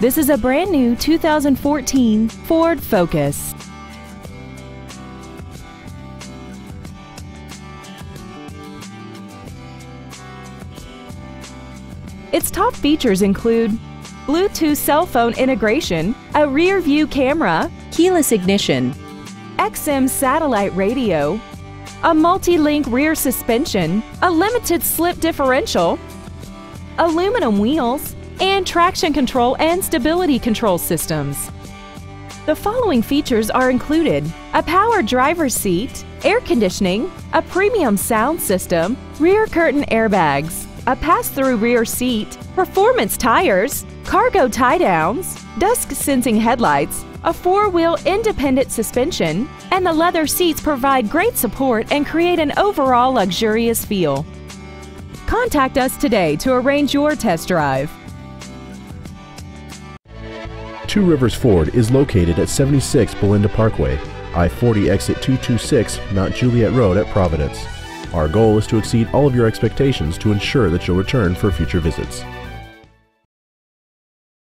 This is a brand new 2014 Ford Focus. Its top features include Bluetooth cell phone integration, a rear view camera, keyless ignition, XM satellite radio, a multi-link rear suspension, a limited slip differential, aluminum wheels, and traction control and stability control systems. The following features are included a power driver's seat, air conditioning, a premium sound system, rear curtain airbags, a pass through rear seat, performance tires, cargo tie downs, dusk sensing headlights, a four wheel independent suspension, and the leather seats provide great support and create an overall luxurious feel. Contact us today to arrange your test drive. Two Rivers Ford is located at 76 Belinda Parkway, I 40 exit 226 Mount Juliet Road at Providence. Our goal is to exceed all of your expectations to ensure that you'll return for future visits.